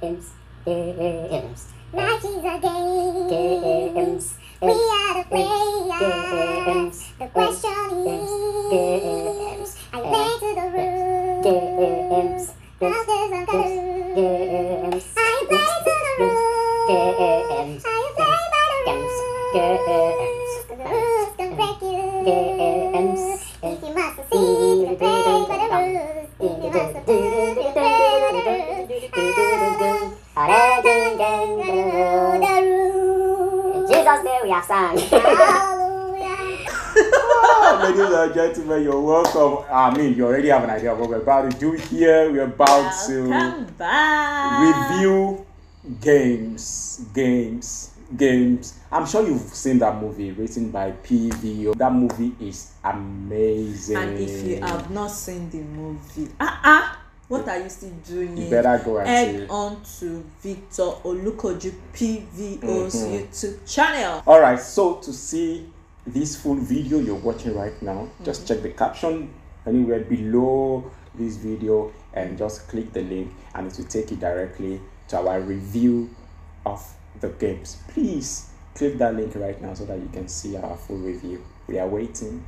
games, games, Life is a game. games, We are the players. The question is, are you ready to the rules? games, Cause there's a games, Are you ready to the rules? games, Are you playing by the games, rules? The rules can break you. games, Jesus name we sang. Hallelujah. Ladies and gentlemen, you're welcome. I mean, you already have an idea of what we're about to do here. We're about Welcome to back. review games, games, games. I'm sure you've seen that movie written by PVO. That movie is amazing. And if you have not seen the movie, ah ah, what are you still doing? You better go and Head see on to Victor Olukoju PVO's Mhm. YouTube channel. All right, so to see this full video you're watching right now, just check the caption anywhere below this video and just click the link and it will take you directly to our review of the games. Please click that link right now so that you can see our full review. We are waiting.